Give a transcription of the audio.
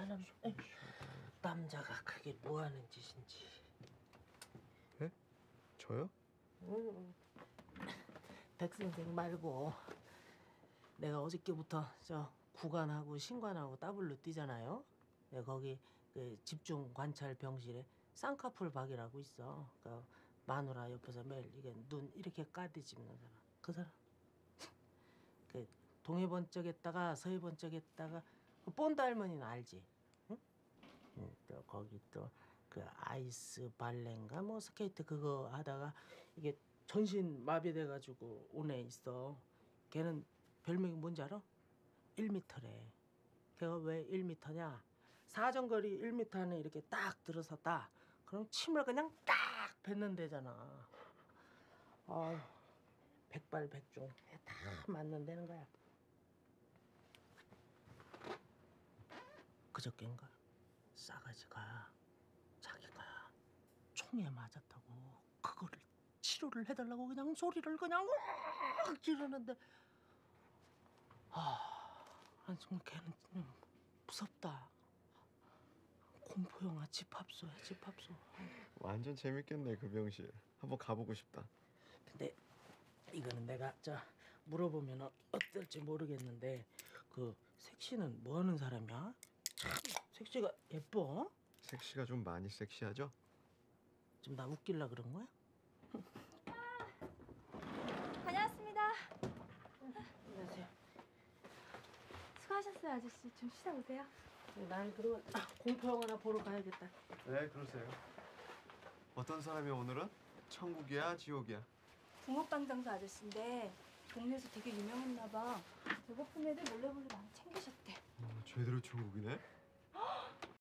사람 에이, 남자가 그게 뭐 하는 짓인지. 예? 저요? 음. 백 선생 말고 내가 어저께부터 저 구관하고 신관하고 더블로 뛰잖아요. 내가 거기 그 집중 관찰 병실에 쌍꺼풀 박이라고 있어. 그 마누라 옆에서 매일 이게 눈 이렇게 까뒤집는 사람. 그 사람. 그 동에 번쩍했다가 서에 번쩍했다가 그 본드 할머니는 알지? 거기 또 그 아이스 발레인가 뭐 스케이트 그거 하다가 이게 전신 마비돼 가지고 온 애 있어. 걔는 별명이 뭔지 알아? 1미터래. 걔가 왜 1미터냐? 사정거리 1미터 안에 이렇게 딱 들어섰다. 그럼 침을 그냥 딱 뱉는대잖아. 아, 백발백중 다 맞는 데는 거야. 그저께인가 싸가지가 자기가 총에 맞았다고 그거를 치료를 해달라고 그냥 소리를 그냥 으악 지르는데 아, 아니 정말 걔는 좀 무섭다. 공포 영화 집합소야 집합소. 완전 재밌겠네 그 병실. 한번 가보고 싶다. 근데 이거는 내가 저 물어보면 어- 어떨지 모르겠는데 그 색시는 뭐 하는 사람이야? 참 색시가 예뻐? 섹시가 좀 많이 섹시하죠? 지금 나 웃길라 그런 거야? 다녀왔습니다. 안녕하세요. 수고하셨어요, 아저씨. 좀 쉬다 오세요. 난 그러면 아, 공포 영화나 보러 가야겠다. 네 그러세요. 어떤 사람이 오늘은? 천국이야 지옥이야? 붕어빵장도 아저씨인데 동네에서 되게 유명했나 봐. 배고픈 애들 몰래 몰래 제대로 천국이네.